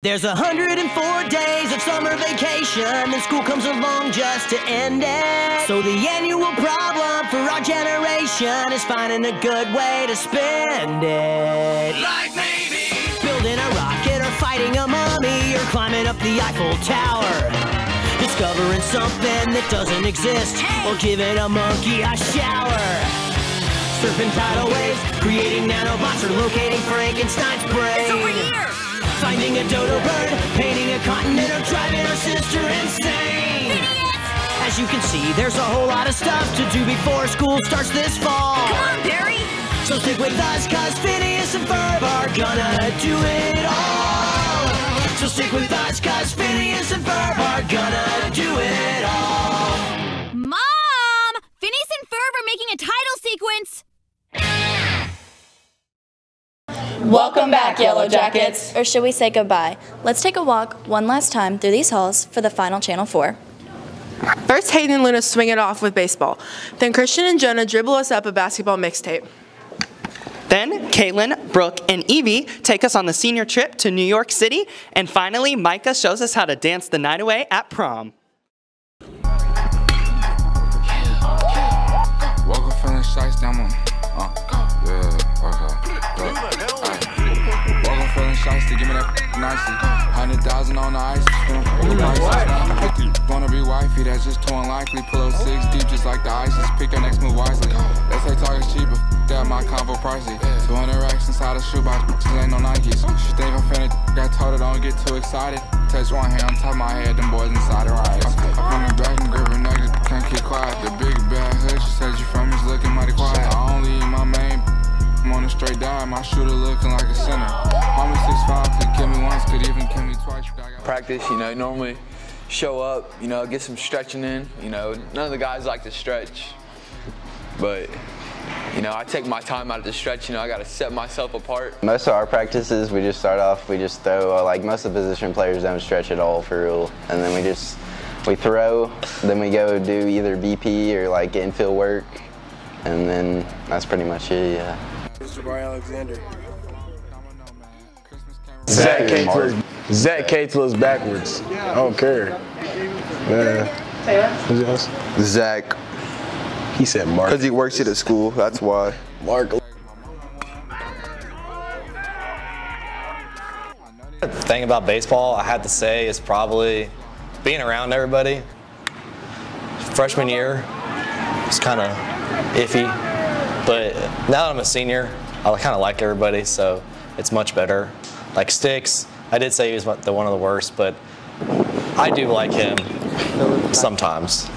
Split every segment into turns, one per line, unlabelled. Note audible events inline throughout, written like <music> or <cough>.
There's 104 days of summer vacation, and school comes along just to end it. So the annual problem for our generation is finding a good way to spend it.
Like maybe
Building a rocket or fighting a mummy or climbing up the Eiffel Tower. Discovering something that doesn't exist or giving a monkey a shower. Surfing tidal waves, creating nanobots or locating Frankenstein's brain.
It's over here.
Finding a dodo bird, painting a continent, or driving our sister insane. As you can see, there's a whole lot of stuff to do before school starts this fall.
Come on, Barry.
So stick with us, cause Phineas and Ferb are gonna do it all. So stick with us, cause Phineas and Ferb are gonna do it all.
Mom! Phineas and Ferb are making a title sequence.
Welcome back, Yellow Jackets.
Or should we say goodbye? Let's take a walk one last time through these halls for the final Channel 4.
First, Haydon and Luna swing it off with baseball. Then Christian and Jonah dribble us up a basketball mixtape.
Then Kalyn, Brooke, and Evie take us on the senior trip to New York City. And finally, Micah shows us how to dance the night away at prom.
Welcome feeling shiesty, I'm on. Uh, yeah, okay. Shiesty, give me that nicely. Hundred thousand on the ice, spin full of prices. Wanna be wifey, that's just too unlikely. Pull up six deep, just like the ISIS. Pick your next move wisely. They say talk is cheap, but that my combo pricey. 200 racks inside a shoebox, bitches ain't no Nikes. She think I'm finna, got told her don't get too excited. Touch one hand on top of my head, them boys inside her eyes. I'm in the back and grip her neck, can't keep quiet. The big bad hood, she said you straight dive, my shooter looking like a center. Homie 6'5", could kill me once, could even kill me twice.
Practice, you know, normally show up, you know, get some stretching in. You know, none of the guys like to stretch, but you know, I take my time out of the stretch. You know, I got to set myself apart.
Most of our practices, we just start off, we just throw, uh, like most of the position players don't stretch at all for real. And then we just, we throw, then we go do either BP or like infield work. And then that's pretty much it, yeah.
Jabari Alexander.
Zach
Zach Catler. Zach Catler's backwards. I don't care. Man. Who's else?
Zach.
He said Mark.
Because he works at a school, that's why.
Mark.
The thing about baseball, I had to say, is probably being around everybody. Freshman year was kind of iffy, but now that I'm a senior, I kind of like everybody, so it's much better. Like Sticks, I did say he was the one of the worst, but I do like him sometimes.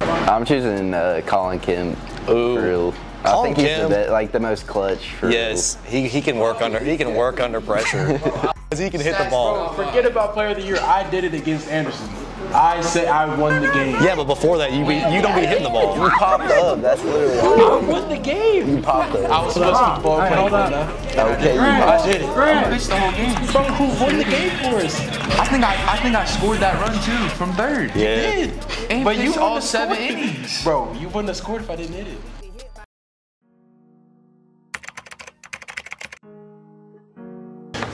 I'm choosing uh, Colin Kim.
Ooh.
For real. I
Colin
think he's
Kemp.
the be- like the most clutch. For
Yes, he, he can work under he can work under pressure. 'Cause <laughs> he can hit the ball.
Forget about player of the year. I did it against Anderson. I say I won the game.
Yeah, but before that, you be, you don't be hitting the ball.
You popped up. That's literally.
I won the game.
You popped up.
I was supposed to be ball
Hey, hold
playing.
on.
Okay. You
I
popped
did it.
Grant.
I missed the whole game. Bro, who won the game for us?
I think I, I think I scored that run too from third.
Yeah.
did.
And
but you
all seven innings.
Bro, you wouldn't have scored if I didn't hit it.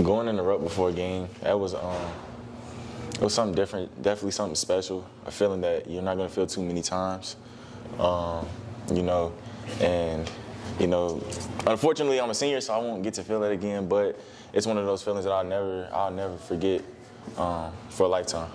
Going in the rut before a game, that was um, it was something different, definitely something special. A feeling that you're not gonna feel too many times, um, you know, and you know, unfortunately I'm a senior, so I won't get to feel that again. But it's one of those feelings that I'll never, I'll never forget um, for a lifetime.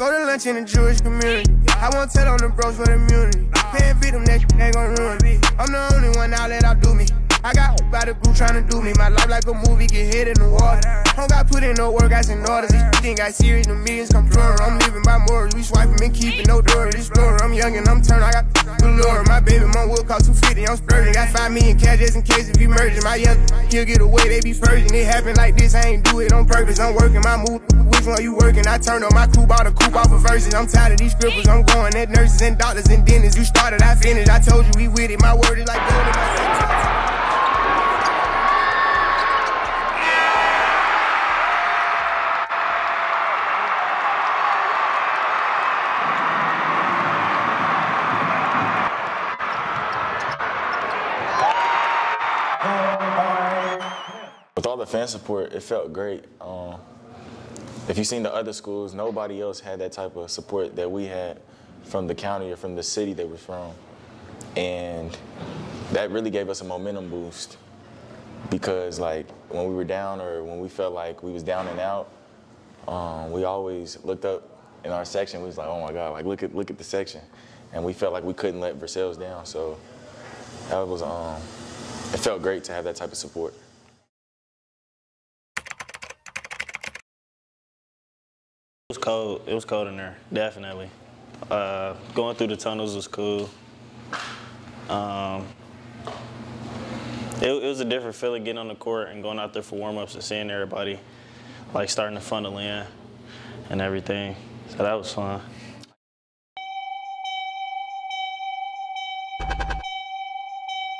Go to lunch in the Jewish community. I won't tell on the bros for the immunity. Can't beat them, that ain't gon' ruin me. I'm the only one out let out do me. I got <laughs> by the group trying to do me. My life like a movie, get hit in the water. Don't got put in no work, I in orders. These <laughs> think I serious, the millions come through. I'm living by morals. We swiping and keeping no door. Explorer, I'm young and I'm turned. I got <laughs> the galore. My baby mom will cost 250. I'm splurging. Got 5 million cash just in case if you merging. My young he'll get away, they be purging. It happen like this, I ain't do it on purpose. I'm working my move. Which one you working? I turned on my crew, bought a coupe off of verses. I'm tired of these scribbles. I'm going at nurses and doctors and dentists. You started, I finished. I told you we with it. My word is like gold in my sentence.
With all the fan support, it felt great. If you've seen the other schools, nobody else had that type of support that we had from the county or from the city they were from. And that really gave us a momentum boost because like when we were down or when we felt like we was down and out, um, we always looked up in our section. We was like, oh my God, like look at look at the section, and we felt like we couldn't let Versailles down. So that was um, it felt great to have that type of support.
It was cold. It was cold in there, definitely. Uh, going through the tunnels was cool. Um, it, it was a different feeling getting on the court and going out there for warm-ups and seeing everybody like starting to funnel in and everything. So that was fun.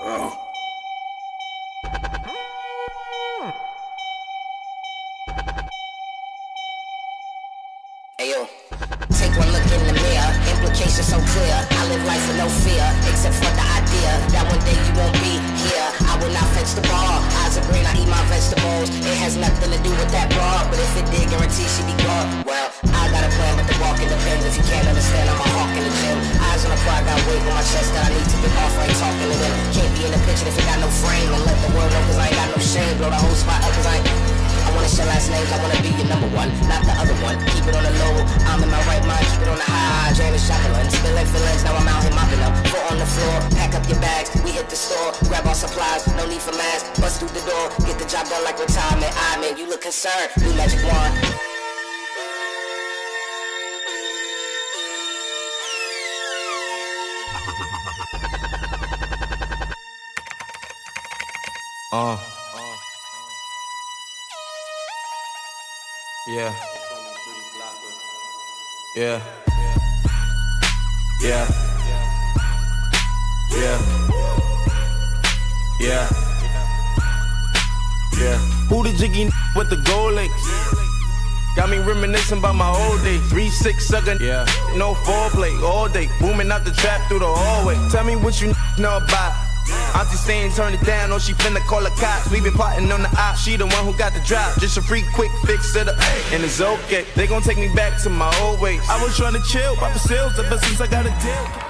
Ayo, except for the idea that one day you won't be here. I will not fetch the ball. Eyes are green, I eat my vegetables. It has nothing to do with that broad, but if it did, guarantee she'd be gone. Well, I got a plan, but the walk in the pen. If you can't understand, I'm a hawk in the gym. Eyes on the prize, got weight on my chest that I need to get off. I ain't talking to them. Can't be in the picture if it got no frame. And let the world know, cause I ain't got no shame. Blow the whole spot up, cause I ain't. I wanna share last names, I wanna be your number one, not the other one. Keep it on the low, I'm in my right mind, keep it on the high. Janice Shacklin, spilling feelings, now I'm out here mopping up. Foot on the floor, pack up your bags, we hit the store, grab our supplies, no need for masks. Bust through the door, get the job done like retirement. I mean, you look concerned, new magic wand.
Uh. Yeah. Yeah. Yeah. Yeah. Yeah. Yeah. Who the jiggy with the gold links? Got me reminiscing about my old days. Three six sucker, yeah. No foreplay all day. Booming out the trap through the hallway. Tell me what you know about. Auntie saying turn it down, or she finna call the cops. We been plotting on the op, she the one who got the drop. Just a free quick fix to the and it's okay. They gon' take me back to my old ways. I was trying to chill, pop sales ever since I got a deal.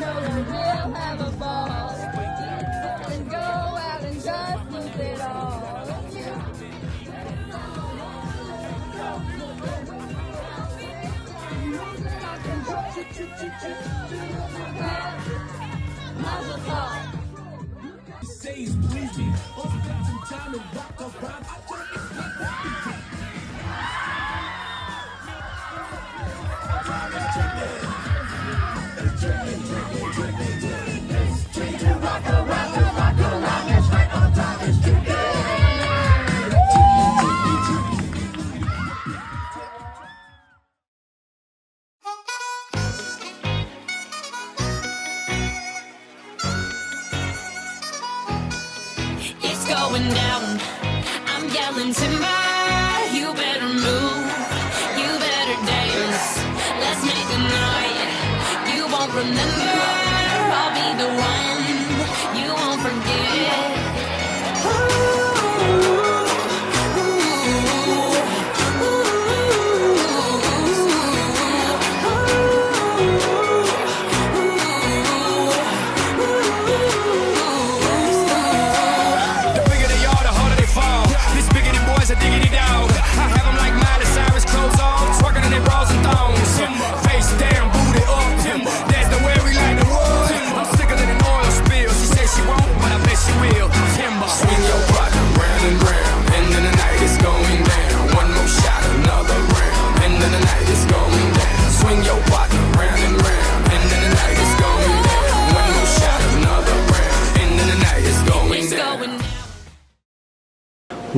know you will have a ball. And go out and just lose it all. Mazel tov.
Says believe me, some time and rock. I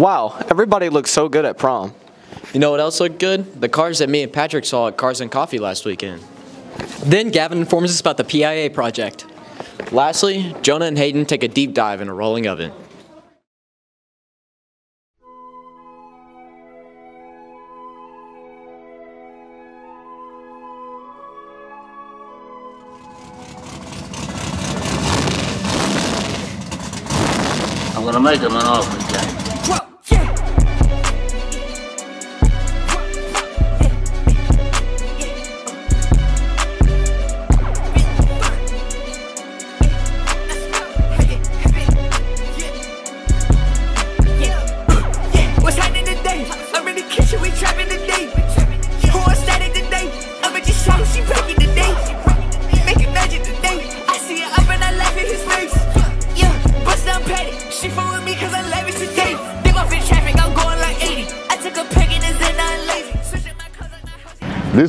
Wow, everybody looks so good at prom.
You know what else looked good? The cars that me and Patrick saw at Cars and Coffee last weekend. Then Gavin informs us about the PIA project. Lastly, Jonah and Haden take a deep dive in a rolling oven.
I'm gonna make him an offer,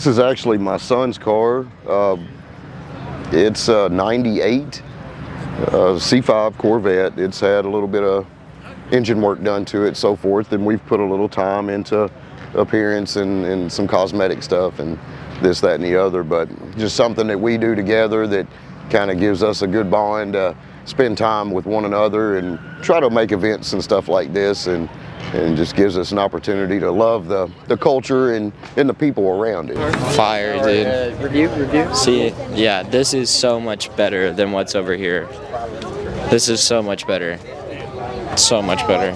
This is actually my son's car. Uh, it's a 98 uh, C5 Corvette. It's had a little bit of engine work done to it, so forth, and we've put a little time into appearance and, and some cosmetic stuff and this, that, and the other. But just something that we do together that kind of gives us a good bond. Uh, spend time with one another and try to make events and stuff like this, and and just gives us an opportunity to love the, the culture and, and the people around it.
Fire, dude. Uh, review, review. See, yeah, this is so much better than what's over here. This is so much better. So much better.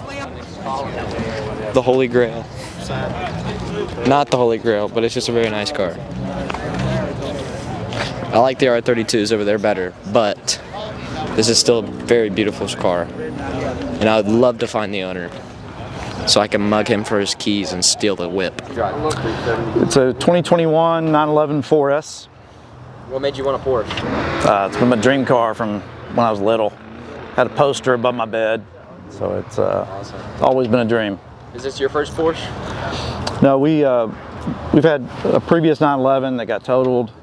The Holy Grail. Not the Holy Grail, but it's just a very nice car. I like the R32s over there better, but this is still a very beautiful car. And I would love to find the owner so I can mug him for his keys and steal the whip.
It's a 2021 911 4S.
What made you want a Porsche?
Uh, it's been my dream car from when I was little. Had a poster above my bed, so it's uh, always been a dream.
Is this your first Porsche?
No, we uh, we've had a previous 911 that got totaled,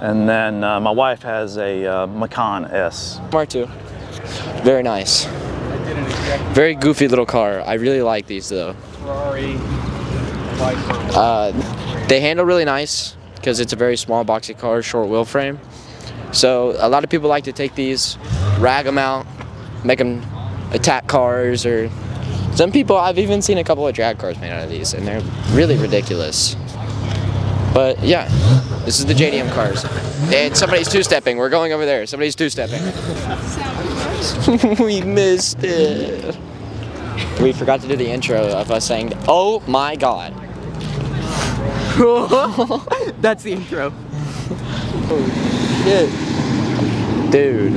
and then uh, my wife has a uh, Macan S.
Mark II. Very nice. Very goofy little car. I really like these though. Uh, they handle really nice because it's a very small boxy car, short wheel frame. So a lot of people like to take these, rag them out, make them attack cars or some people, I've even seen a couple of drag cars made out of these and they're really ridiculous. But yeah, this is the JDM cars. And somebody's two-stepping. We're going over there. Somebody's two-stepping. <laughs> we missed it. We forgot to do the intro of us saying, oh my god. <laughs>
That's the intro.
Dude.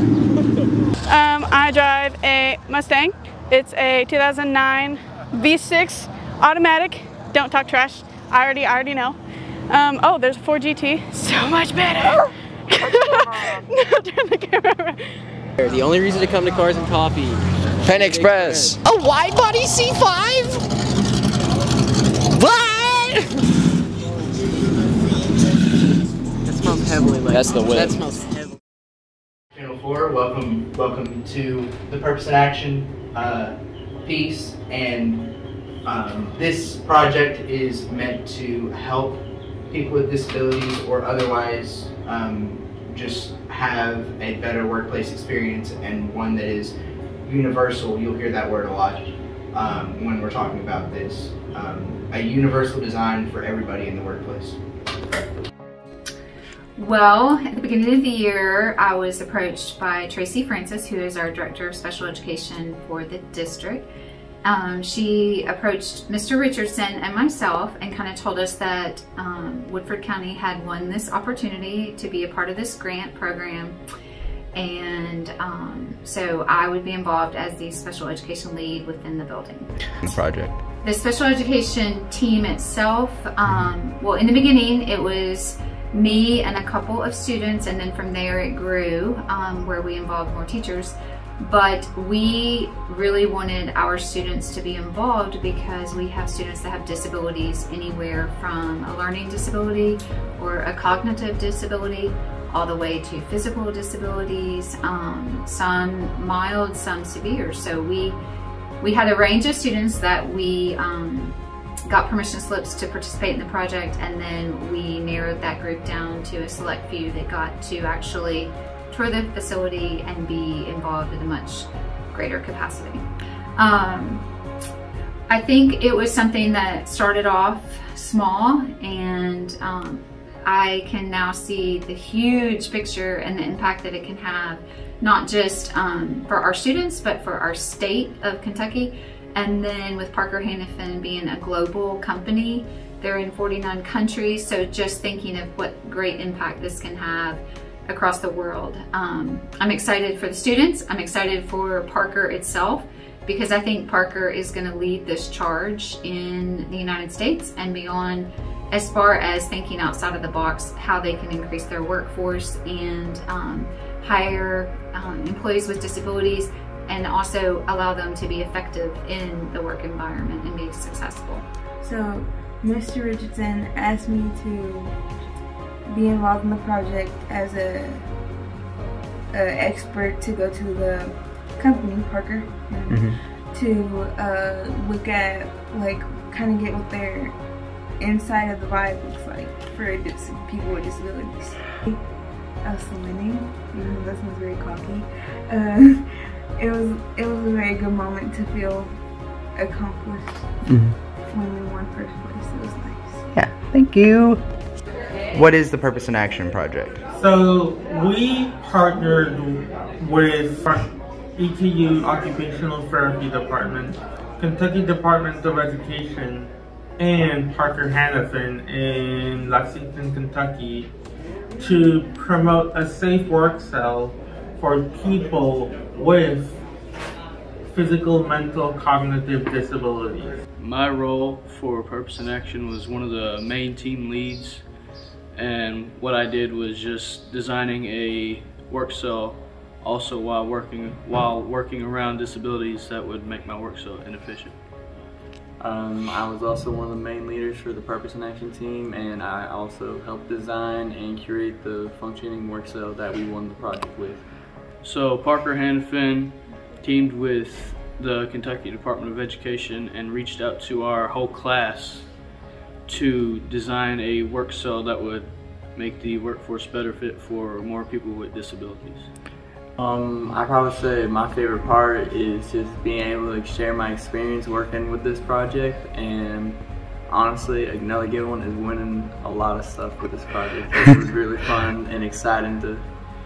Um, I drive a Mustang. It's a 2009 V6 automatic. Don't talk trash. I already, I already know. Um, oh, there's a Ford GT. <laughs> So much better. no, turn the camera around.
The only reason to come to Cars and Coffee. Penn Express.
A wide body C5? What?
That smells heavily like
That's the whip.
That smells heavily.
Channel 4, welcome, welcome to the Purpose in Action uh, piece. And um, this project is meant to help people with disabilities or otherwise um, just have a better workplace experience and one that is universal. You'll hear that word a lot. um, when we're talking about this? Um, a universal design for everybody in the workplace.
Well, at the beginning of the year, I was approached by Tracy Francis, who is our Director of Special Education for the district. Um, she approached Mr. Richardson and myself and kind of told us that um, Woodford County had won this opportunity to be a part of this grant program. And um, so I would be involved as the special education lead within the building.
project.
The special education team itself, um, well, in the beginning, it was me and a couple of students, and then from there it grew, um, where we involved more teachers. But we really wanted our students to be involved because we have students that have disabilities anywhere from a learning disability or a cognitive disability all the way to physical disabilities, um, some mild, some severe. So we we had a range of students that we um, got permission slips to participate in the project and then we narrowed that group down to a select few that got to actually tour the facility and be involved in a much greater capacity. Um, I think it was something that started off small and um, I can now see the huge picture and the impact that it can have, not just um, for our students, but for our state of Kentucky. And then with Parker Hannifin being a global company, they're in 49 countries. So just thinking of what great impact this can have across the world. Um, I'm excited for the students. I'm excited for Parker itself because I think Parker is going to lead this charge in the United States and beyond as far as thinking outside of the box how they can increase their workforce and um, hire um, employees with disabilities and also allow them to be effective in the work environment and be successful.
So Mr. Richardson asked me to be involved in the project as a, a expert to go to the company, Parker,
Mhm.
to uh, look at, like, kind of get what their inside of the vibe looks like for dis- people with disabilities. I was winning, even though that sounds very cocky. Uh, <laughs> it was it was a very good moment to feel accomplished
Mhm.
when we won first place. It was nice.
Yeah, thank you. What is the Purpose in Action project?
So we partnered with EKU Occupational Therapy Department, Kentucky Department of Education, and Parker Hannifin in Lexington, Kentucky to promote a safe work cell for people with physical, mental, cognitive disabilities.
My role for Purpose in Action was one of the main team leads, and what I did was just designing a work cell, also while working while working around disabilities that would make my work cell inefficient.
Um, I was also one of the main leaders for the Purpose in Action team, and I also helped design and curate the functioning work cell that we won the project with.
So Parker Hannifin teamed with the Kentucky Department of Education and reached out to our whole class to design a work cell that would make the workforce better fit for more people with disabilities.
Um, I probably say my favorite part is just being able to share my experience working with this project, and honestly, another good one is winning a lot of stuff with this project. It was <laughs> really fun and exciting to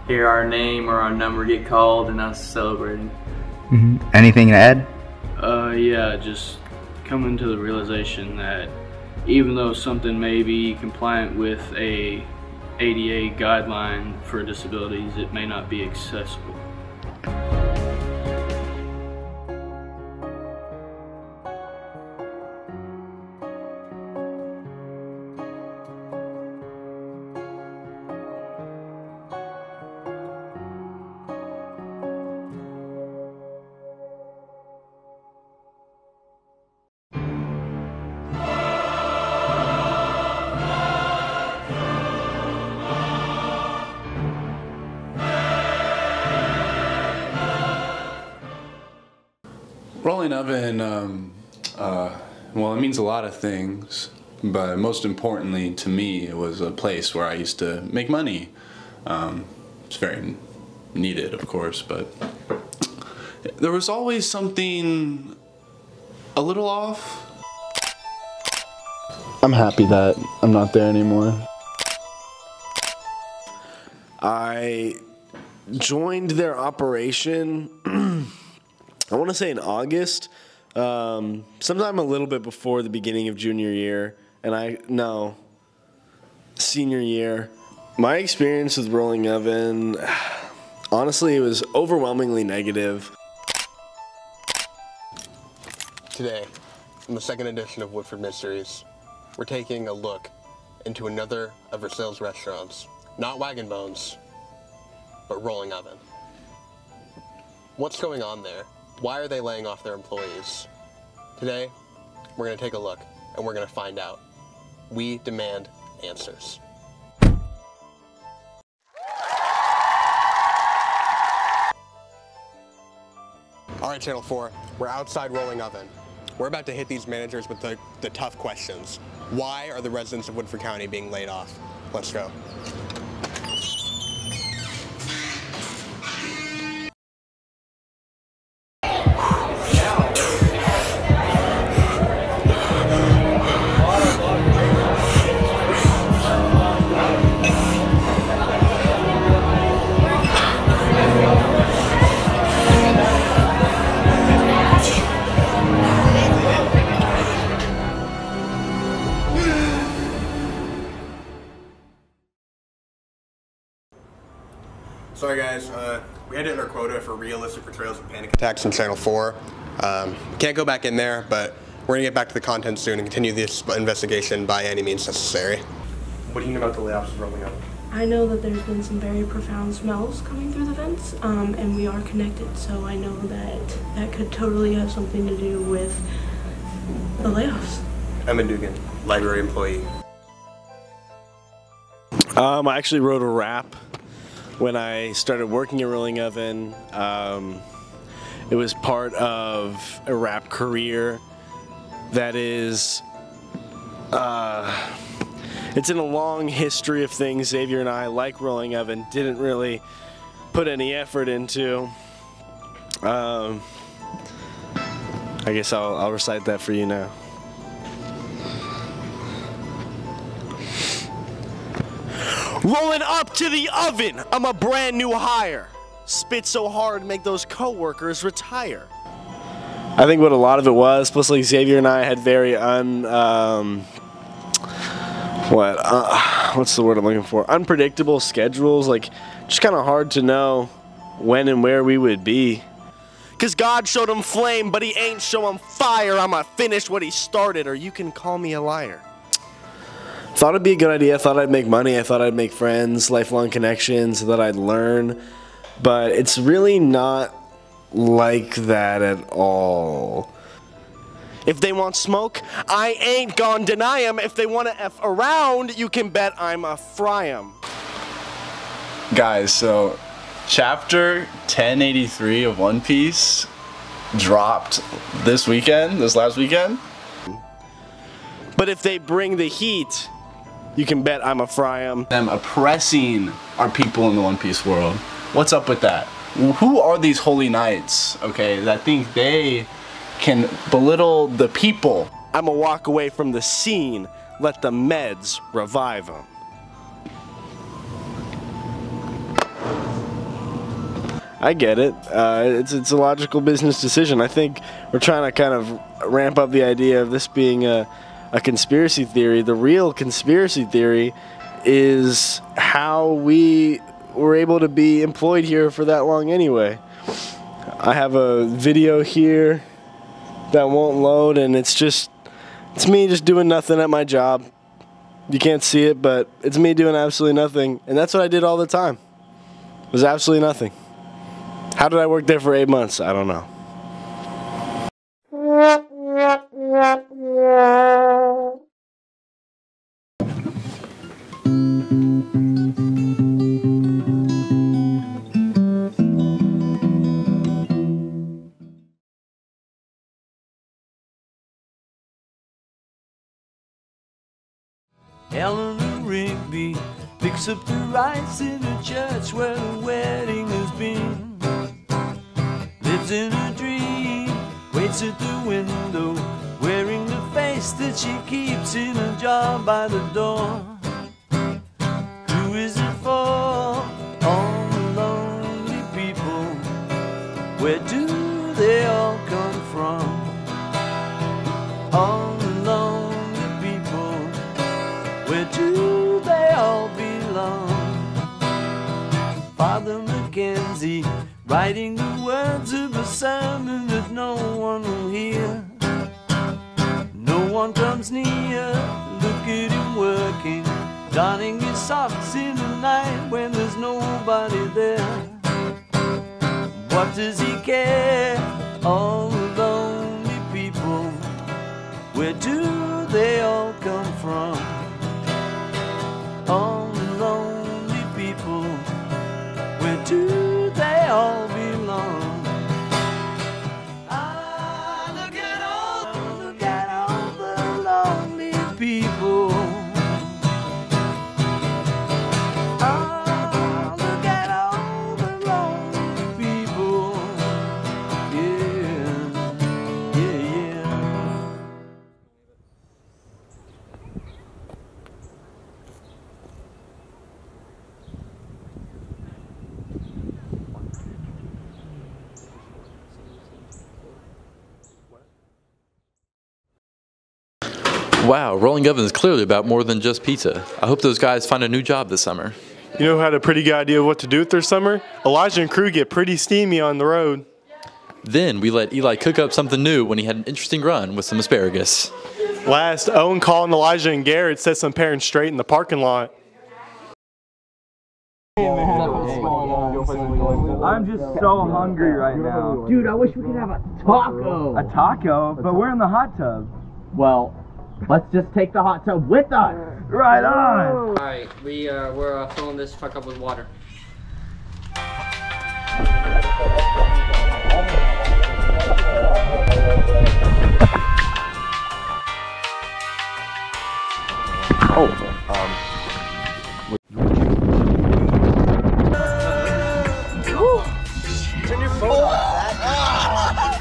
hear our name or our number get called and us celebrating.
hmm Anything to add?
Uh, yeah, just coming to the realization that even though something may be compliant with a ADA guideline for disabilities, it may not be accessible.
Rolling Oven, um, uh, well, it means a lot of things, but most importantly to me, it was a place where I used to make money. Um, it's very needed, of course, but there was always something a little off.
I'm happy that I'm not there anymore.
I joined their operation, <clears throat> I want to say in August, um, sometime a little bit before the beginning of junior year. And I, no, senior year. My experience with Rolling Oven, <sighs> honestly, it was overwhelmingly negative.
Today, in the second edition of Woodford Mysteries, we're taking a look into another of Versailles restaurants. Not Wagon Bones, but Rolling Oven. What's going on there? Why are they laying off their employees? Today, we're going to take a look and we're going to find out. We demand answers. All right, Channel 4, we're outside Rolling Oven. We're about to hit these managers with the, the tough questions. Why are the residents of Woodford County being laid off? Let's go. Portrayals attacks in Channel 4. Um, can't go back in there, but we're gonna get back to the content soon and continue this investigation by any means necessary. What do you know about the layoffs Rolling Up?
I know that there's been some very profound smells coming through the vents, um, and we are connected, so I know that that could totally have something to do with the layoffs.
Emma Dugan, library employee.
Um, I actually wrote a rap when I started working at Rolling Oven. Um, it was part of a rap career that is. Uh, it's in a long history of things Xavier and I, like Rolling Oven, didn't really put any effort into. Um, I guess I'll, I'll recite that for you now. Rolling up to the oven, I'm a brand new hire. Spit so hard, make those coworkers retire. I think what a lot of it was, plus like Xavier and I had very un, um, what, uh, what's the word I'm looking for? Unpredictable schedules, like just kind of hard to know when and where we would be. Cause God showed him flame, but he ain't show him fire. I'ma finish what he started, or you can call me a liar. Thought it'd be a good idea. Thought I'd make money. I thought I'd make friends, lifelong connections, that I'd learn. But it's really not like that at all. If they want smoke, I ain't gonna deny 'em. If they wanna F around, you can bet I'm a fry 'em.
Guys, so chapter 1083 of One Piece dropped this weekend, this last weekend.
But if they bring the heat, you can bet I'm a fry fry 'em.
Them oppressing our people in the One Piece world. What's up with that? Who are these holy knights, okay, that think they can belittle the people?
I'ma walk away from the scene, let the meds revive them. I get it. Uh, it's it's a logical business decision. I think we're trying to kind of ramp up the idea of this being a, a conspiracy theory. The real conspiracy theory is how we were able to be employed here for that long anyway. I have a video here that won't load, and it's just it's me just doing nothing at my job. You can't see it, but it's me doing absolutely nothing, and that's what I did all the time. It was absolutely nothing. How did I work there for eight months? I don't know. <laughs>
picks up the rice in the church where the wedding has been. Lives in a dream, waits at the window, wearing the face that she keeps in a jar by the door. Writing the words of a sermon that no one will hear. No one comes near. Look at him working, donning his socks in the night when there's nobody there. What does he care? All the lonely people. Where do they all come from? All the lonely people. Where do
Wow, Rolling Oven is clearly about more than just pizza. I hope those guys find a new job this summer.
You know who had a pretty good idea of what to do with their summer? Elijah and crew get pretty steamy on the road.
Then we let Eli cook up something new when he had an interesting run with some asparagus.
Last, Owen, Colin, Elijah, and Garrett set some parents straight in the parking lot.
I'm just so hungry right now. Dude, I wish we could have a taco. A taco? But we're in the hot tub. Well, let's just take the hot tub with us. Right on.
All right, we uh, we're uh, filling this truck up with water.
Oh, um.
Turn your phone off.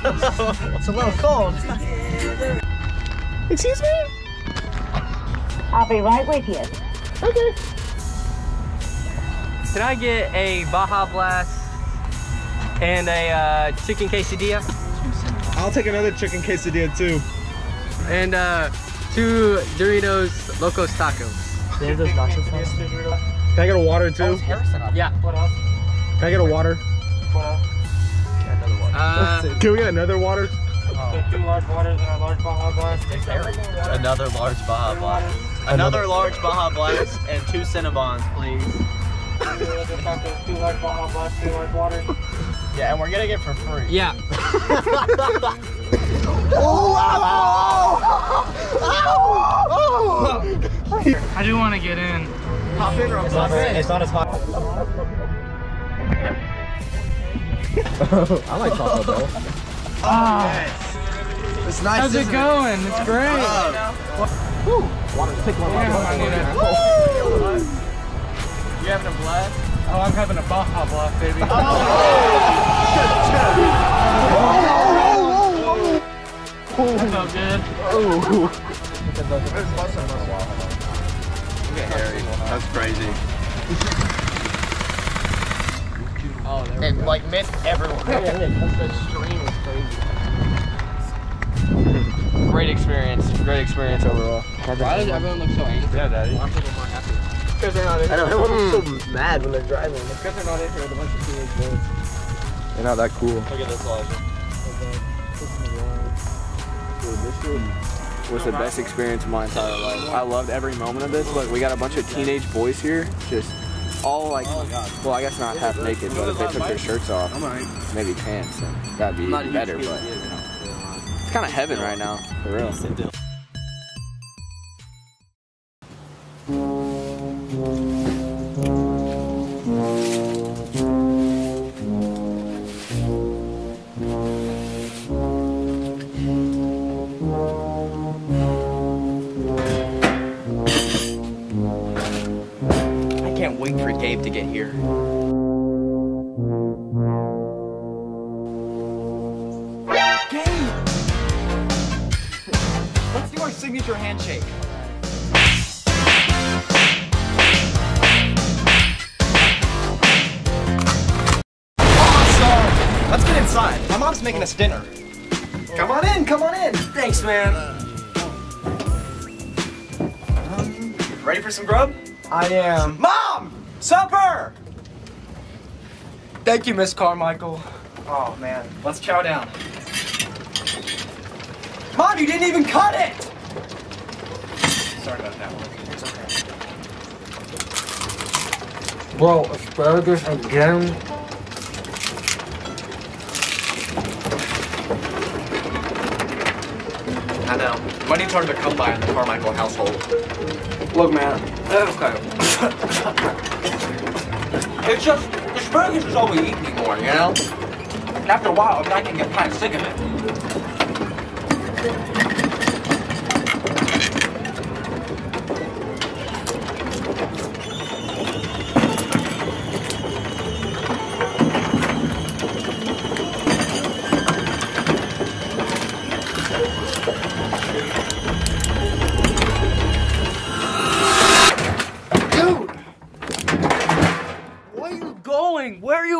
<laughs> it's a little cold. <laughs> Excuse me?
I'll be right with you.
Okay.
Can I get a Baja Blast and a uh, chicken quesadilla?
I'll take another chicken quesadilla too.
And uh, two Doritos Locos Tacos.
They have those nacho sauce? Can I get a water too?
Yeah. What else?
Can I get a water?
Uh,
Can we get another water?
Two large waters and a large Baja Blast.
Another large Baja Blast. Another large Baja Blast and two Cinnabons, please.
Two large Baja Blast, two large waters.
Yeah, and we're getting it for free.
Yeah. <laughs> I do want to get in.
Pop in or I'm
It's not-
It's not as <laughs> hot. I like Taco Bell.
Ah.
It's nice.
How's it
isn't
going? It's great.
Woo! Water, take one.
Yeah, I need.
You having a blast?
Oh, I'm having a Baja Blast, baby. Oh, that felt good.
Look at Harry. That's crazy.
Oh, there
And like missed everyone. Great experience. Great experience overall.
Why does everyone look so angry?
Yeah, Daddy.
Why are people more happy?
Because they're not in
I know, everyone looks
so hmm. mad when they're driving.
It's because they're not in here with a bunch of teenage boys.
They're not that cool.
Look at this, Elijah.
Dude, this was the best experience of my entire life. I loved every moment of this. Look, we got a bunch of teenage boys here, just all like, oh well, I guess not half naked, but if they took their shirts off, maybe pants, then that'd be better. But you know, it's kind of heaven right now, for real.
Thank you, Miss Carmicle. Oh, man. Let's chow down. Mom, you didn't even cut it! Sorry about that one. It's okay.
Bro, asparagus again?
I know. Money's hard to come by in the Carmicle household. Look, man. Okay. it's just, asparagus is all we eat anymore, you know? After a while, I mean, I can get kind of sick of it.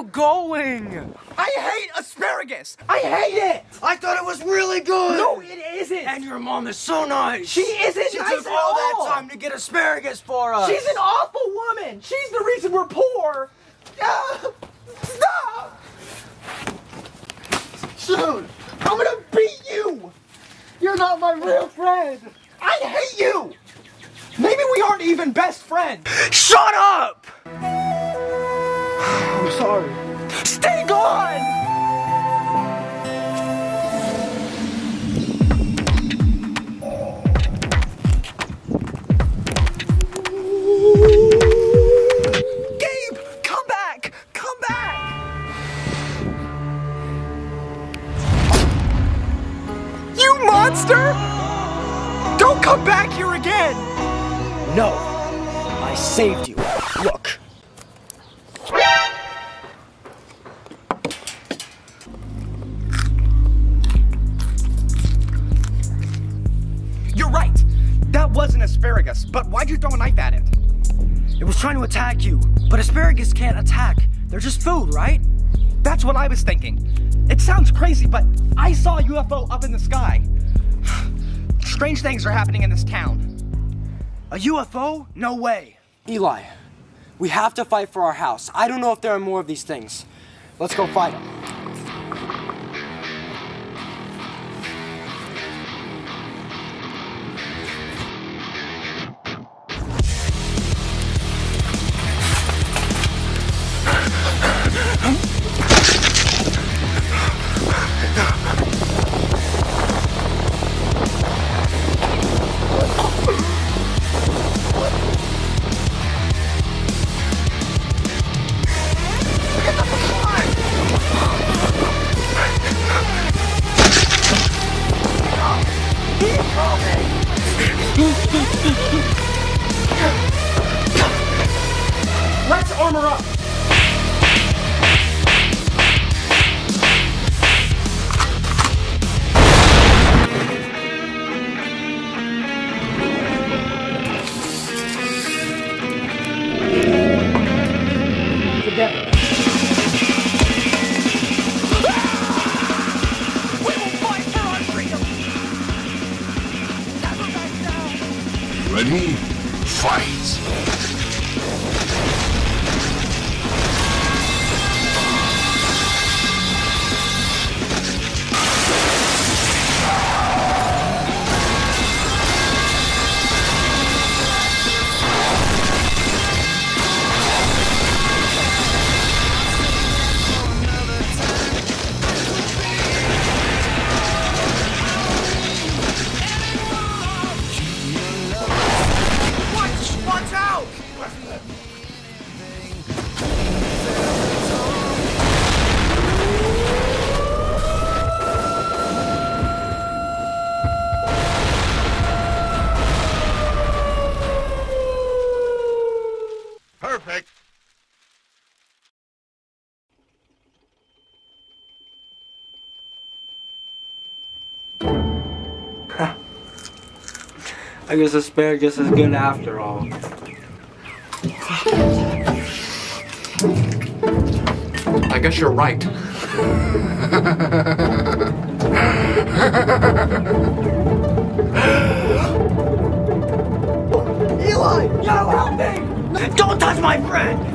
You going?
I hate asparagus! I hate it!
I thought it was really good!
No, it isn't!
And your mom is so nice!
She isn't
She
nice
took
at
all that
all.
time to get asparagus for us!
She's an awful woman! She's the reason we're poor! Ah, Stop!
Dude, I'm gonna beat you! You're not my real friend!
I hate you! Maybe we aren't even best friends!
Shut up! I'm sorry.
Stay gone! Gabe, come back! Come back! You monster! Don't come back here again!
No, I saved you. Look.
Was an asparagus, but why'd you throw a knife at it?
It was trying to attack you, but asparagus can't attack. They're just food, right?
That's what I was thinking. It sounds crazy, but I saw a UFO up in the sky. <sighs> Strange things are happening in this town.
A UFO? No way. Eli, we have to fight for our house. I don't know if there are more of these things. Let's go fight them.
I guess asparagus is good after all.
I guess you're right.
Eli! Yo, help me! Don't touch my friend!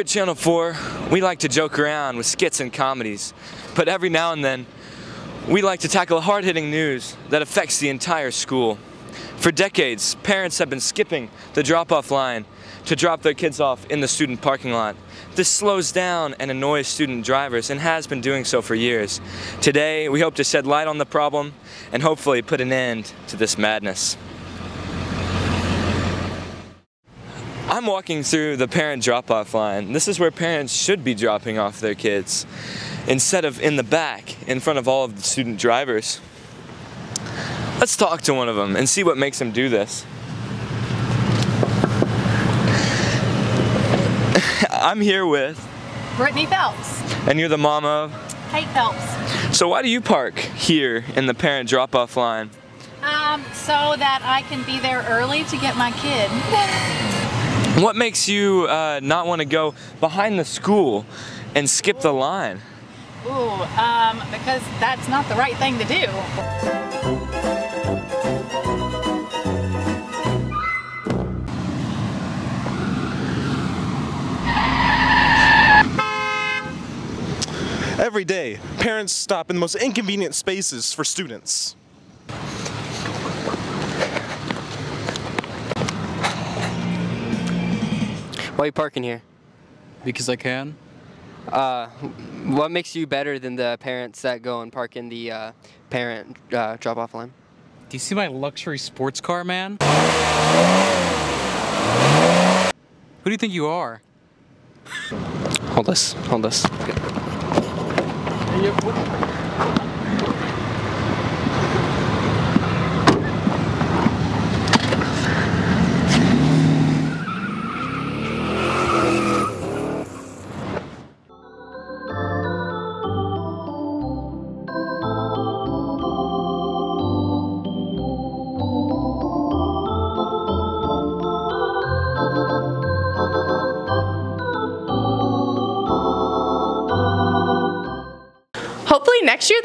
at Channel 4, we like to joke around with skits and comedies, but every now and then, we like to tackle hard-hitting news that affects the entire school. For decades, parents have been skipping the drop-off line to drop their kids off in the student parking lot. This slows down and annoys student drivers and has been doing so for years. Today, we hope to shed light on the problem and hopefully put an end to this madness. I'm walking through the parent drop-off line. This is where parents should be dropping off their kids instead of in the back in front of all of the student drivers. Let's talk to one of them and see what makes them do this. <laughs> I'm here with,
Brittany Phelps.
and you're the mom of.
Kate Phelps.
So why do you park here in the parent drop-off line?
Um, so that I can be there early to get my kid. <laughs>
What makes you uh, not want to go behind the school and skip the line?
Ooh, um, because that's not the right thing to do.
Every day, parents stop in the most inconvenient spaces for students.
Why are you parking here?
Because I can.
Uh, what makes you better than the parents that go and park in the uh, parent uh, drop-off line?
Do you see my luxury sports car, man? Who do you think you are?
Hold this. Hold this.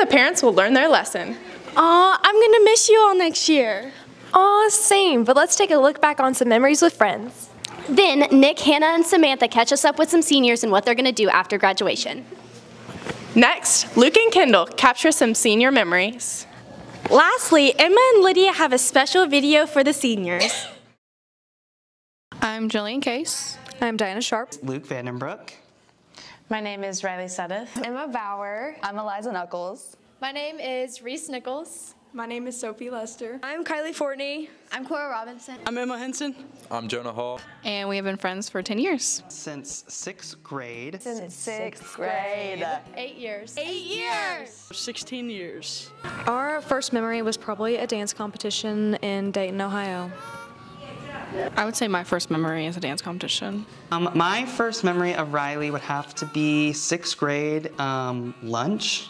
The parents will learn their lesson.
Aw, I'm gonna miss you all next year. Aw, same, but let's take a look back on some memories with friends.
Then Nick, Hannah, and Samantha catch us up with some seniors and what they're going to do after graduation.
Next, Luc and Kendall capture some senior memories.
Lastly, Emma and Lydia have a special video for the seniors.
I'm Jillian Case.
I'm Diana Sharp.
Luc Vandenbroek.
My name is Riley Sedith.
Emma Bauer.
I'm Eliza Knuckles.
My name is Reese Nichols.
My name is Sophie Lester.
I'm Kylie Fortney.
I'm Cora Robinson.
I'm Emma Henson.
I'm Jonah Hall.
And we have been friends for 10 years.
Since sixth grade.
Since
sixth grade.
Eight years. Eight years!
16 years.
Our first memory was probably a dance competition in Dayton, Ohio.
I would say my first memory is a dance competition.
Um, my first memory of Riley would have to be sixth grade um, lunch.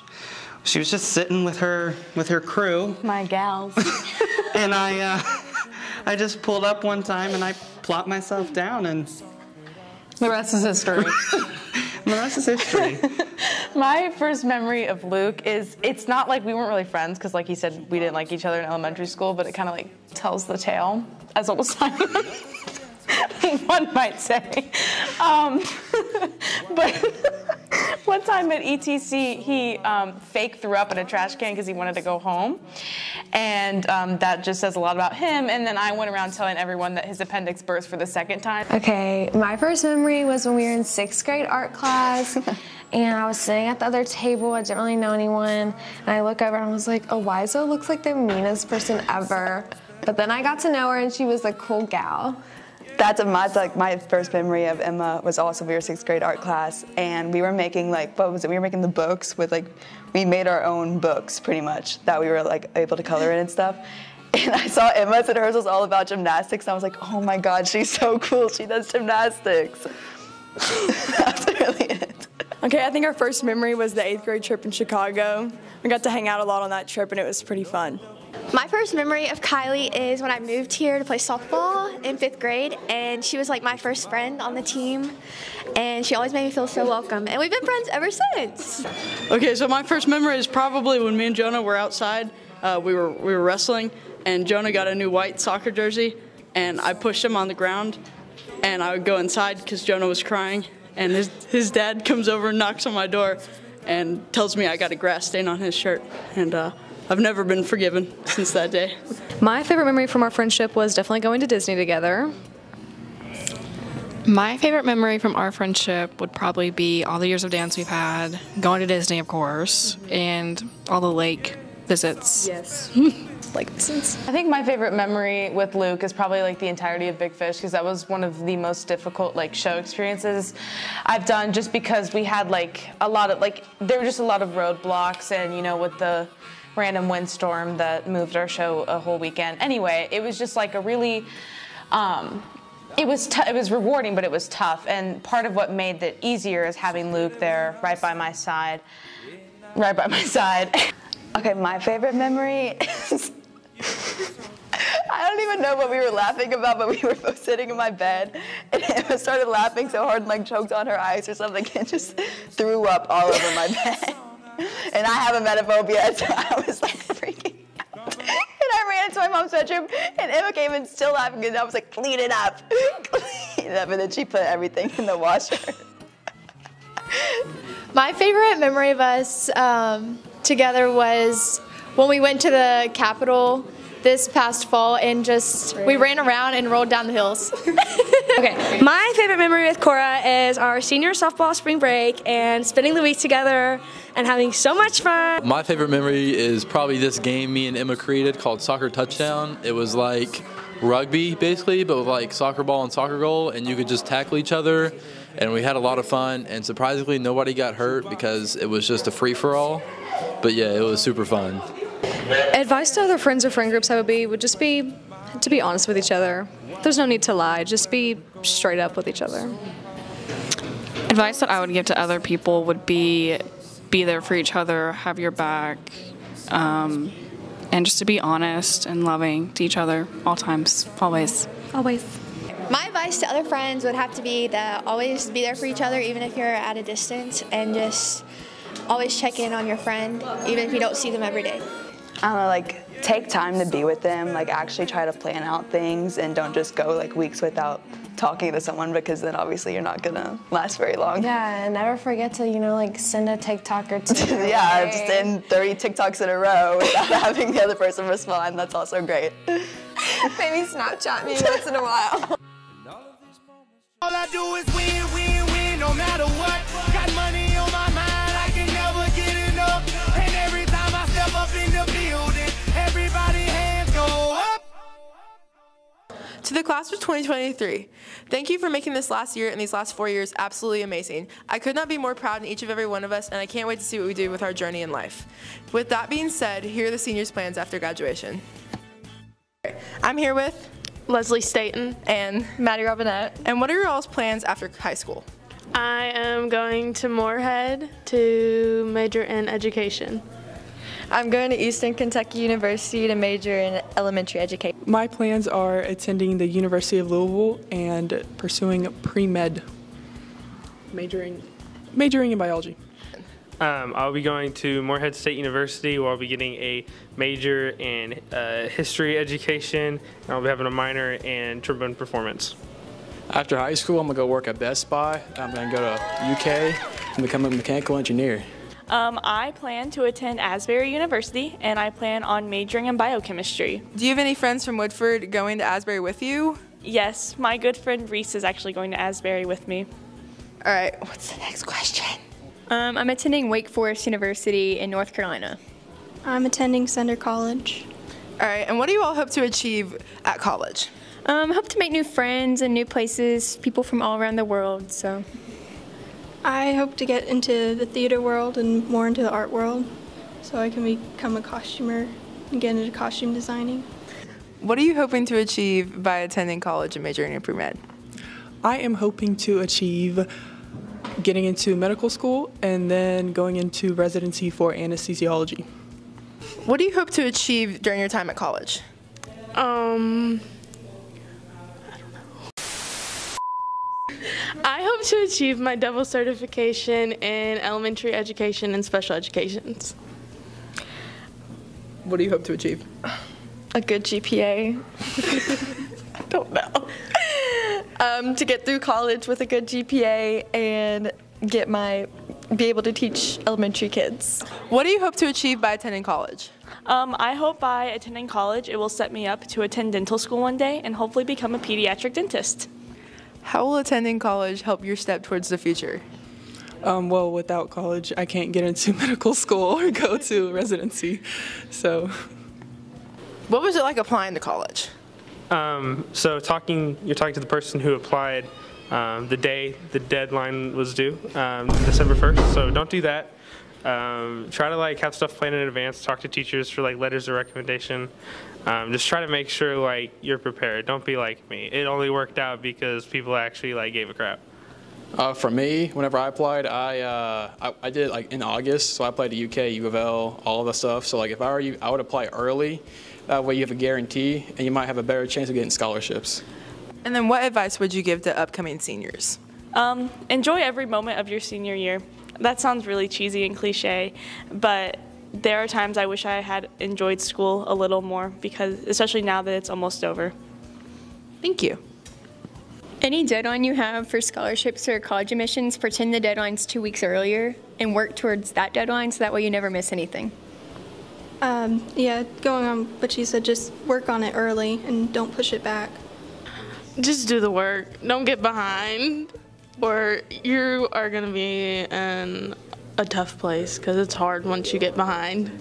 She was just sitting with her with her crew.
My gals. <laughs>
and I, uh, I just pulled up one time and I plopped myself down, and the rest is history. <laughs> the rest is history. <laughs>
My first memory of Luc is it's not like we weren't really friends because, like he said, we didn't like each other in elementary school, but it kind of like tells the tale, as old Simon. <laughs> one might say. Um, <laughs> but <laughs> one time at ETC, he um, fake threw up in a trash can because he wanted to go home. And um, that just says a lot about him. And then I went around telling everyone that his appendix burst for the second time.
Okay, my first memory was when we were in sixth grade art class. And I was sitting at the other table. I didn't really know anyone. And I look over and I was like, Eliza looks like the meanest person ever. But then I got to know her and she was a cool gal.
That's a, my, like my first memory of Emma was also we were sixth grade art class and we were making like what was it? We were making the books with like we made our own books pretty much that we were like able to color in and stuff. <laughs> And I saw Emma's and hers was all about gymnastics and I was like, oh my god, she's so cool. She does gymnastics. <laughs> That's really it.
Okay, I think our first memory was the eighth grade trip in Chicago. We got to hang out a lot on that trip and it was pretty fun.
My first memory of Kylie is when I moved here to play softball in fifth grade, and she was like my first friend on the team, and she always made me feel so welcome, and we've been friends ever since.
Okay, so my first memory is probably when me and Jonah were outside. Uh, we were we were wrestling, and Jonah got a new white soccer jersey, and I pushed him on the ground, and I would go inside because Jonah was crying, and his his dad comes over and knocks on my door, and tells me I got a grass stain on his shirt, and uh, I've never been forgiven since that day.
My favorite memory from our friendship was definitely going to Disney together.
My favorite memory from our friendship would probably be all the years of dance we've had, going to Disney, of course, and all the lake visits.
Yes. <laughs> like
I think my favorite memory with Luc is probably like the entirety of Big Fish because that was one of the most difficult like show experiences I've done just because we had like a lot of like there were just a lot of roadblocks and you know with the random windstorm that moved our show a whole weekend. Anyway, it was just like a really um, it was t- it was rewarding, but it was tough. And part of what made it easier is having Luc there, right by my side, right by my <laughs> side.
Okay, my favorite memory is I don't even know what we were laughing about, but we were both sitting in my bed, and Emma started laughing so hard and like choked on her eyes or something, and just threw up all over my bed. And I have emetophobia, <laughs> so I was like freaking out. And I ran into my mom's bedroom, and Emma came in still laughing, and I was like, clean it up, <laughs> clean it up, and then she put everything in the washer.
My favorite memory of us um, together was when we went to the Capitol this past fall and just we ran around and rolled down the hills. <laughs>
Okay, my favorite memory with Cora is our senior softball spring break and spending the week together and having so much fun.
My favorite memory is probably this game me and Emma created called Soccer Touchdown. It was like rugby basically, but with like soccer ball and soccer goal, and you could just tackle each other. And we had a lot of fun, and surprisingly, nobody got hurt because it was just a free for all. But yeah, it was super fun.
Advice to other friends or friend groups I would be would just be to be honest with each other. There's no need to lie. Just be straight up with each other.
Advice that I would give to other people would be be there for each other, have your back, um, and just to be honest and loving to each other all times, always.
Always.
My advice to other friends would have to be that always be there for each other, even if you're at a distance, and just always check in on your friend, even if you don't see them every day.
I don't know, like take time to be with them, like actually try to plan out things and don't just go like weeks without talking to someone because then obviously you're not gonna last very long.
Yeah, and never forget to, you know, like send a TikTok or two. <laughs>
yeah, just send 30 TikToks in a row <laughs> without having the other person respond. That's also great. <laughs>
Maybe Snapchat me once in a while.
All I do is win, win, win, no matter what.
To the class of 2023, thank you for making this last year and these last four years absolutely amazing. I could not be more proud in each of every one of us, and I can't wait to see what we do with our journey in life. With that being said, here are the seniors' plans after graduation. I'm here with
Leslie Staten
and
Maddie Robinette.
And what are your all's plans after high school?
I am going to Morehead to major in education.
I'm going to Eastern Kentucky University to major in elementary education.
My plans are attending the University of Louisville and pursuing pre-med, majoring, majoring in biology.
Um, I'll be going to Morehead State University where I'll be getting a major in uh, history education and I'll be having a minor in trombone performance.
After high school, I'm gonna go work at Best Buy. I'm gonna go to UK and become a mechanical engineer.
Um, I plan to attend Asbury University and I plan on majoring in biochemistry.
Do you have any friends from Woodford going to Asbury with you?
Yes, my good friend Reese is actually going to Asbury with me.
All right, what's the next question?
Um, I'm attending Wake Forest University in North Carolina.
I'm attending Centre College.
All right, and what do you all hope to achieve at college?
Um, hope to make new friends and new places, people from all around the world. So,
I hope to get into the theater world and more into the art world, so I can become a costumer and get into costume designing.
What are you hoping to achieve by attending college and majoring in pre-med?
I am hoping to achieve getting into medical school and then going into residency for anesthesiology.
What do you hope to achieve during your time at college?
Um, I hope to achieve my double certification in elementary education and special educations.
What do you hope to achieve?
A good GPA. <laughs> I don't know. Um, to get through college with a good GPA and get my be able to teach elementary kids.
What do you hope to achieve by attending college?
Um, I hope by attending college it will set me up to attend dental school one day and hopefully become a pediatric dentist.
How will attending college help your step towards the future?
Um, well, without college, I can't get into <laughs> medical school or go to residency. So,
what was it like applying to college?
Um, so talking, you're talking to the person who applied um, the day the deadline was due, um, December 1st. So don't do that. Um, try to like have stuff planned in advance. Talk to teachers for like letters of recommendation. Um, just try to make sure like you're prepared. Don't be like me. It only worked out because people actually like gave a crap.
Uh, for me, whenever I applied, I, uh, I, I did it like in August, so I applied to UK, U of L, all the stuff. So like if I were you, I would apply early. That way you have a guarantee, and you might have a better chance of getting scholarships.
And then what advice would you give to upcoming seniors?
Um, enjoy every moment of your senior year. That sounds really cheesy and cliche, but there are times I wish I had enjoyed school a little more because, especially now that it's almost over.
Thank you.
Any deadline you have for scholarships or college admissions, pretend the deadline's two weeks earlier and work towards that deadline so that way you never miss anything.
Um, yeah, going on what she said, just work on it early and don't push it back.
Just do the work. Don't get behind, or you are going to be in a tough place because it's hard once you get behind.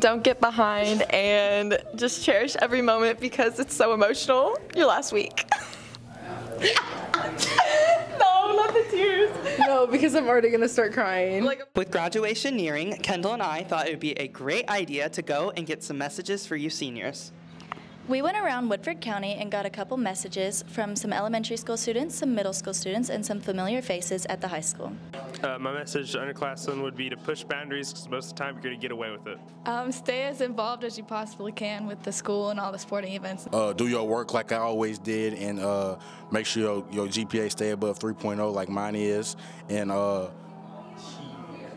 Don't get behind and just cherish every moment because it's so emotional. Your last week. <laughs>
no, not the tears. No, because I'm already gonna start crying.
With graduation nearing, Kendall and I thought it would be a great idea to go and get some messages for you seniors.
We went around Woodford County and got a couple messages from some elementary school students, some middle school students, and some familiar faces at the high school.
Uh, my message to underclassmen would be to push boundaries because most of the time you're going to get away with it.
Um, stay as involved as you possibly can with the school and all the sporting events.
Uh, do your work like I always did and uh, make sure your, your, GPA stay above 3.0 like mine is. And uh,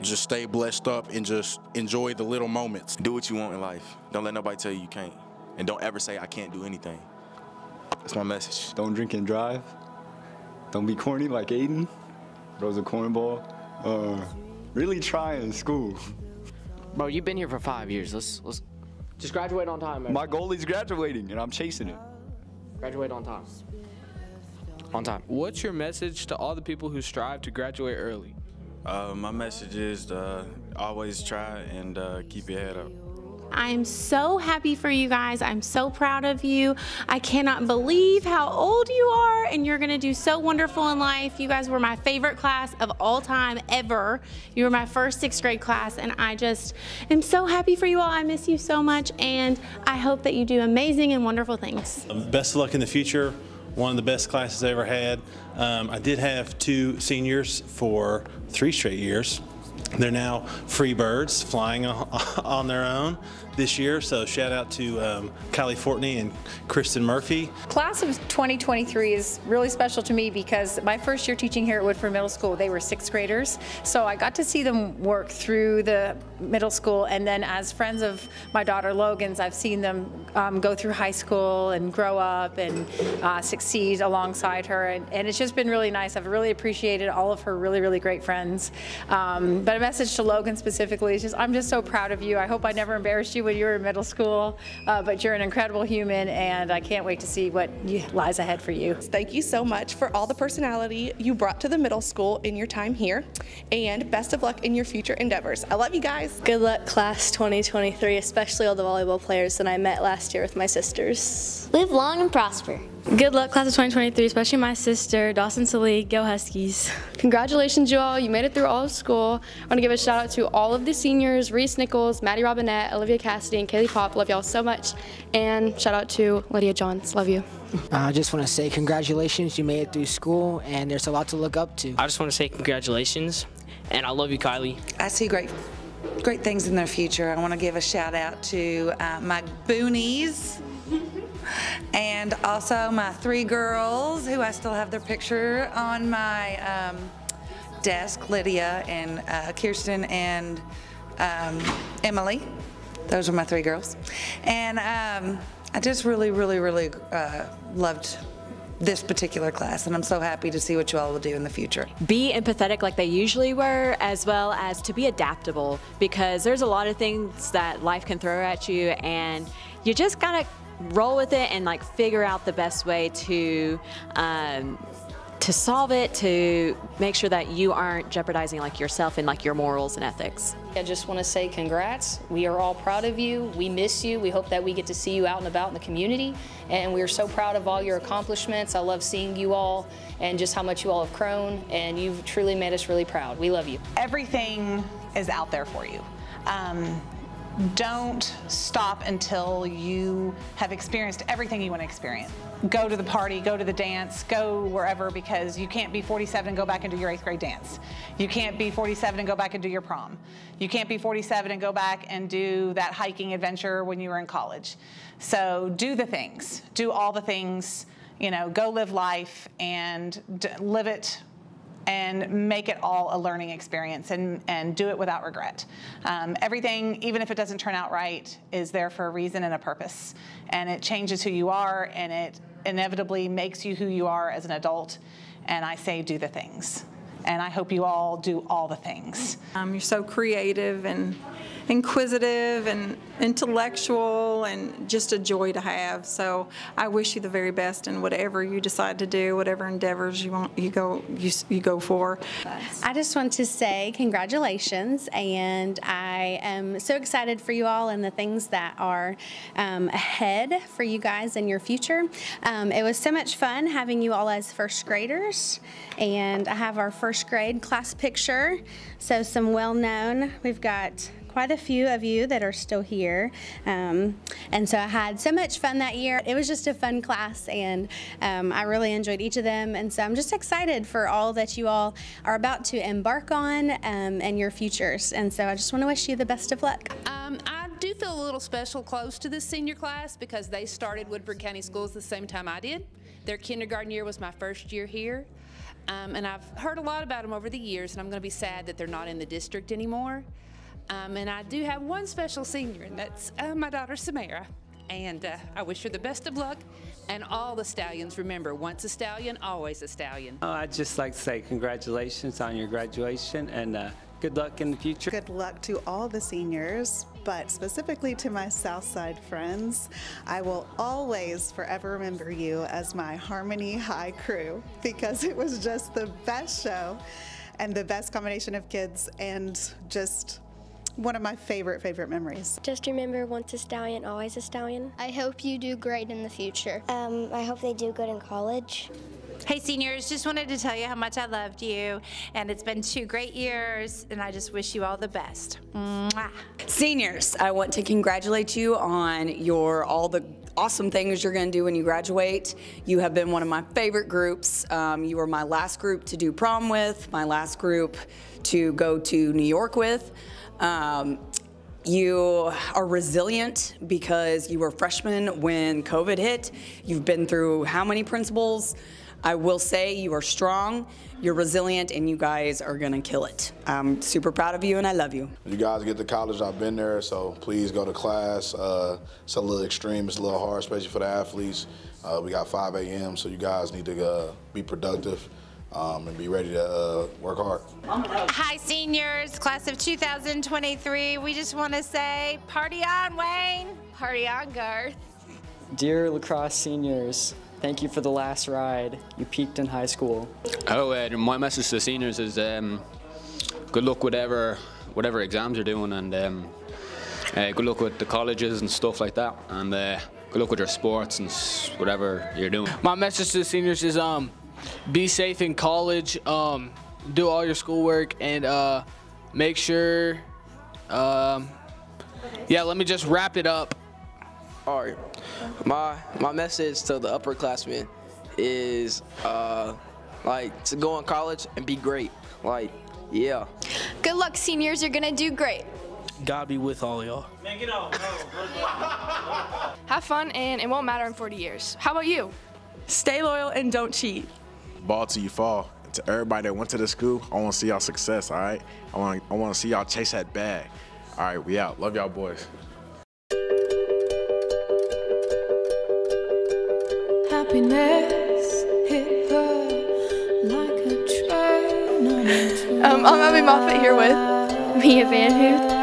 just stay blessed up and just enjoy the little moments.
Do what you want in life. Don't let nobody tell you you can't. And don't ever say, I can't do anything. That's my message.
Don't drink and drive. Don't be corny like Aiden. Throws a cornball. Uh, really try in school.
Bro, you've been here for five years. Let's let's just graduate on time. Man.
My goal is graduating, and I'm chasing it.
Graduate on time. On time.
What's your message to all the people who strive to graduate early?
Uh, my message is uh, always try and uh, keep your head up.
I'm so happy for you guys. I'm so proud of you. I cannot believe how old you are, and you're gonna do so wonderful in life. You guys were my favorite class of all time ever. You were my first sixth grade class, and I just am so happy for you all. I miss you so much, and I hope that you do amazing and wonderful things.
Um, best of luck in the future. One of the best classes I ever had. Um, I did have two seniors for three straight years.
They're now free birds flying <laughs> on their own this year. So shout out to um, Kylie Fortney and Kristen Murphy.
Class of 2023 is really special to me because my first year teaching here at Woodford Middle School, they were sixth graders. So I got to see them work through the middle school and then as friends of my daughter Logan's, I've seen them um, go through high school and grow up and uh, succeed alongside her. And, and, it's just been really nice. I've really appreciated all of her really, really great friends. Um, but a message to Logan specifically is just, I'm just so proud of you. I hope I never embarrassed you when you were in middle school, uh, but you're an incredible human, and I can't wait to see what lies ahead for you.
Thank you so much for all the personality you brought to the middle school in your time here, and best of luck in your future endeavors. I love you guys.
Good luck, class 2023, especially all the volleyball players that I met last year with my sisters.
Live long and prosper.
Good luck, class of 2023, especially my sister, Dawson Salik. Go Huskies.
Congratulations, you all. You made it through all of school. I want to give a shout out to all of the seniors, Reese Nichols, Maddie Robinette, Olivia Cassidy, and Kaylee Pop. Love y'all so much. And shout out to Lydia Johns. Love you.
I just want to say congratulations. You made it through school, and there's a lot to look up to.
I just want to say congratulations, and I love you, Kylie.
I see great great things in their future. I want to give a shout out to uh, my boonies <laughs> and also my three girls who I still have their picture on my um, desk, Lydia and uh, Kirsten and um, Emily. Those are my three girls. And um, I just really, really, really uh, loved this particular class and I'm so happy to see what you all will do in the future.
Be empathetic like they usually were as well as to be adaptable because there's a lot of things that life can throw at you and you just gotta roll with it and like figure out the best way to um, to solve it to make sure that you aren't jeopardizing like yourself and like your morals and ethics.
I just want to say congrats. We are all proud of you. We miss you. We hope that we get to see you out and about in the community. And we're so proud of all your accomplishments. I love seeing you all and just how much you all have grown. And you've truly made us really proud. We love you.
Everything is out there for you. Um, don't stop until you have experienced everything you want to experience. Go to the party, go to the dance, go wherever because you can't be 47 and go back and do your eighth grade dance. You can't be 47 and go back and do your prom. You can't be 47 and go back and do that hiking adventure when you were in college. So do the things, do all the things, you know, go live life and live it and make it all a learning experience and, and do it without regret. Um, everything, even if it doesn't turn out right, is there for a reason and a purpose. And it changes who you are and it inevitably makes you who you are as an adult. And I say do the things. And I hope you all do all the things.
Um, you're so creative and inquisitive and intellectual and just a joy to have. So I wish you the very best in whatever you decide to do, whatever endeavors you want you go you, you go for.
I just want to say congratulations and I am so excited for you all and the things that are um, ahead for you guys in your future. Um, it was so much fun having you all as first graders and I have our first grade class picture. So some well known, we've got quite a few of you that are still here. Um, and so I had so much fun that year. It was just a fun class and um, I really enjoyed each of them. And so I'm just excited for all that you all are about to embark on um, and your futures. And so I just want to wish you the best of luck.
Um, I do feel a little special close to this senior class because they started Woodford County Schools the same time I did. Their kindergarten year was my first year here. Um, and I've heard a lot about them over the years, and I'm going to be sad that they're not in the district anymore. Um, and I do have one special senior, and that's uh, my daughter Samara. And uh, I wish her the best of luck. And all the stallions, remember, once a stallion, always a stallion.
Oh, I'd just like to say congratulations on your graduation and uh, good luck in the future.
Good luck to all the seniors, but specifically to my Southside friends. I will always forever remember you as my Harmony High crew because it was just the best show and the best combination of kids and just one of my favorite, favorite memories.
Just remember, once a stallion, always a stallion.
I hope you do great in the future.
Um, I hope they do good in college.
Hey seniors, just wanted to tell you how much I loved you and it's been two great years and I just wish you all the best. Mwah.
Seniors, I want to congratulate you on your all the
awesome things you're going to do when you graduate. You have been one of my favorite groups. Um, you were my last group to do prom with, my last group to go to New York with. Um, you are resilient because you were freshmen when COVID hit. You've been through how many principals? I will say you are strong, you're resilient, and you guys are gonna kill it. I'm super proud of you and I love you.
You guys get to college, I've been there, so please go to class. Uh, it's a little extreme, it's a little hard, especially for the athletes. Uh, we got 5 a.m., so you guys need to uh, be productive um, and be ready to uh, work hard.
Hi, seniors, class of 2023. We just want to say, party on, Wayne. Party on, Garth.
Dear lacrosse seniors, thank you for the last ride. You peaked in high school.
Oh, Ed. My message to the seniors is um, good luck with whatever, whatever exams you're doing and um, uh, good luck with the colleges and stuff like that. And uh, good luck with your sports and whatever you're doing.
My message to the seniors is um, be safe in college, um, do all your schoolwork, and uh, make sure. Um, yeah, let me just wrap it up.
All right, my my message to the upperclassmen is uh, like to go in college and be great. Like, yeah.
Good luck, seniors. You're gonna do great.
God be with all y'all.
Have fun, and it won't matter in 40 years. How about you?
Stay loyal and don't cheat.
Ball till you fall. To everybody that went to the school, I want to see y'all success. All right, I want I want to see y'all chase that bag. All right, we out. Love y'all boys.
Happiness hit her like a train.
Um, I'm Abby Moffat here with Mia Van Hoot.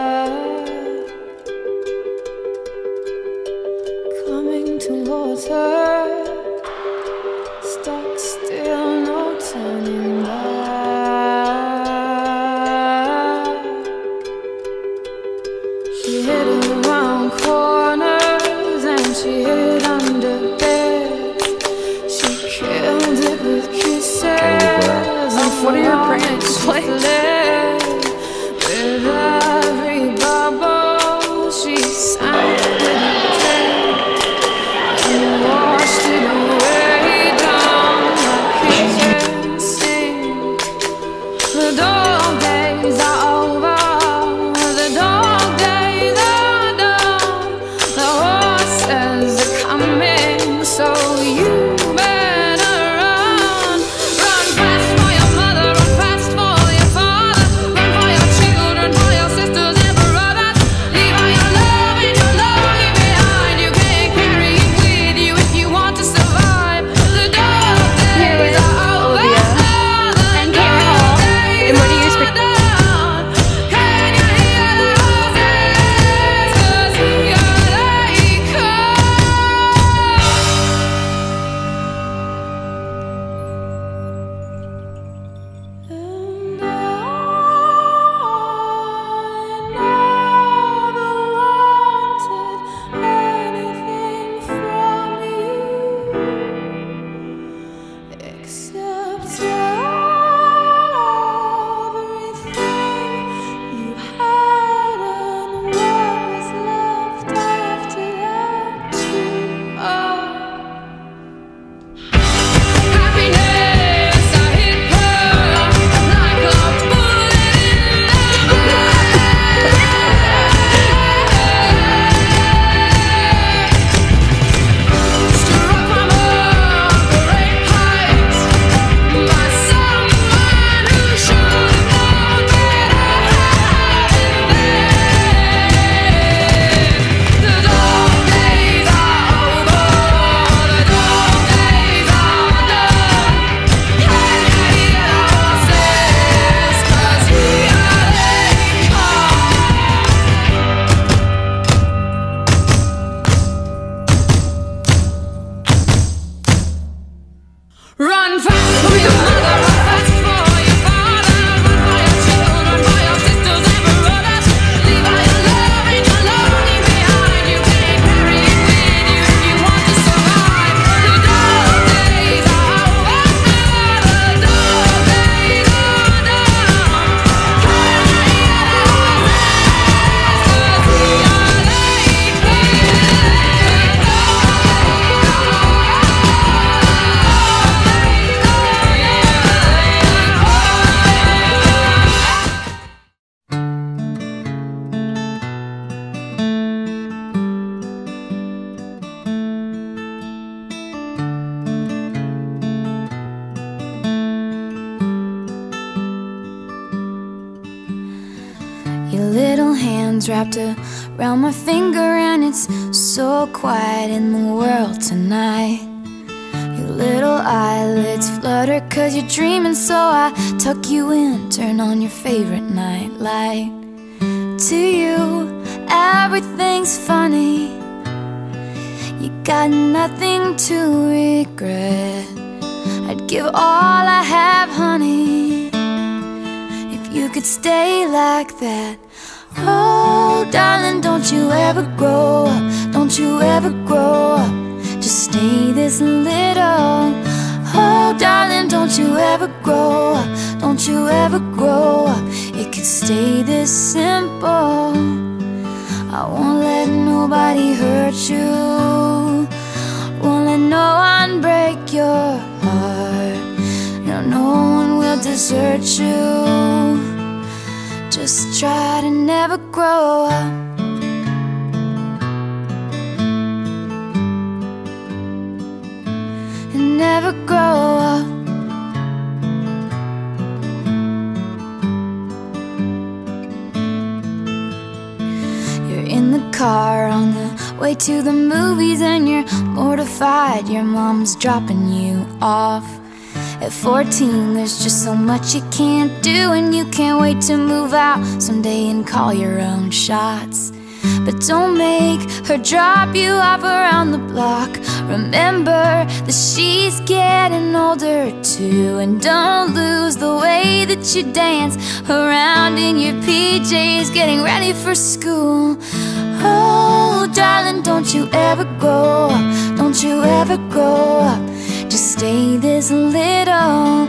On your favorite night light. To you, everything's funny. You got nothing to regret. I'd give all I have, honey, if you could stay like that. Oh, darling, don't you ever grow up, don't you ever grow up. Just stay this little. Oh, darling, don't you ever grow up, don't you ever grow up. It could stay this simple. I won't let nobody hurt you. Won't let no one break your heart. No, no one will desert you. Just try to never grow up. Never grow up. You're in the car on the way to the movies and you're mortified your mom's dropping you off. At 14, there's just so much you can't do, and you can't wait to move out someday and call your own shots. But don't make her drop you off around the block. Remember that she's getting older too, and don't lose the way that you dance around in your PJs, getting ready for school. Oh, darling, don't you ever grow up, don't you ever grow up. Just stay this little.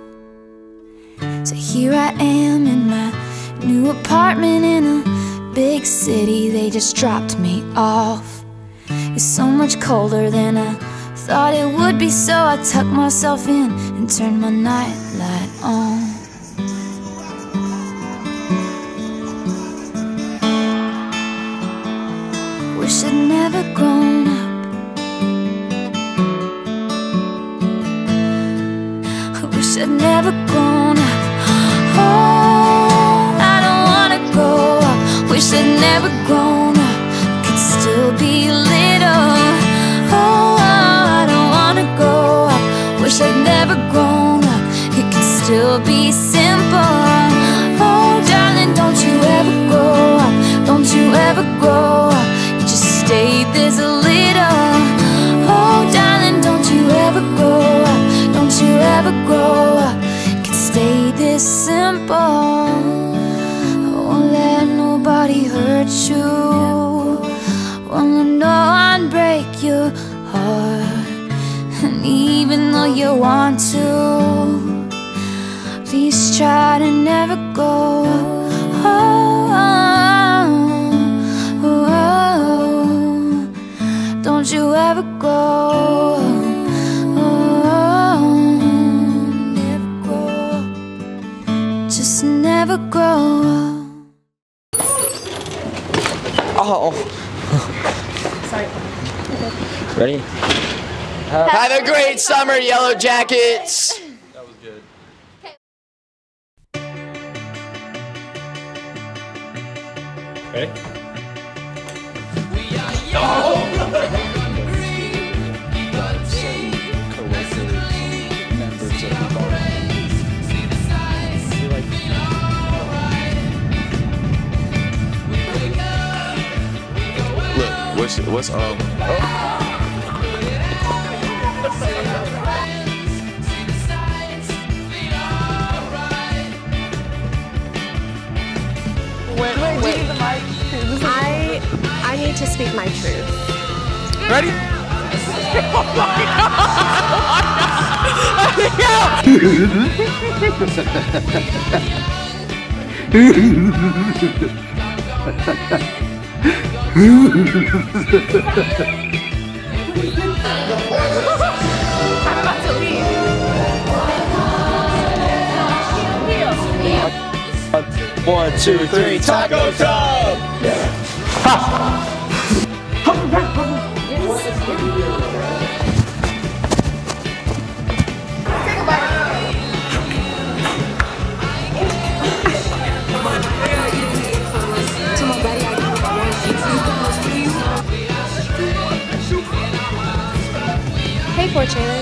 Here I am in my new apartment in a big city. They just dropped me off. It's so much colder than I thought it would be, so I tucked myself in and turned my nightlight on. Wish I'd never grown up. I wish I'd never grown never grown up. Could still be little. Oh, I don't wanna grow up. Wish I'd never grown up. It could still be simple. Oh, darling, don't you ever grow up. Don't you ever grow up. You just stay this little. Oh, darling, don't you ever grow up. Don't you ever grow up. Could stay this simple. I won't let hurt you. Let no one break your heart. And even though you want to, please try to never go. Oh, oh, oh, don't you ever go. Never grow. Just never grow.
Oh.
Sorry.
Ready?
Have
a great summer, Yellow Jackets.
That was good.
Ready?
What's what's um?
Wait, wait, wait. I, I need to speak my truth.
Ready? <laughs> <laughs> <laughs>
I'm about to leave.
One, two, three, Taco Tub! Ha! Taylor.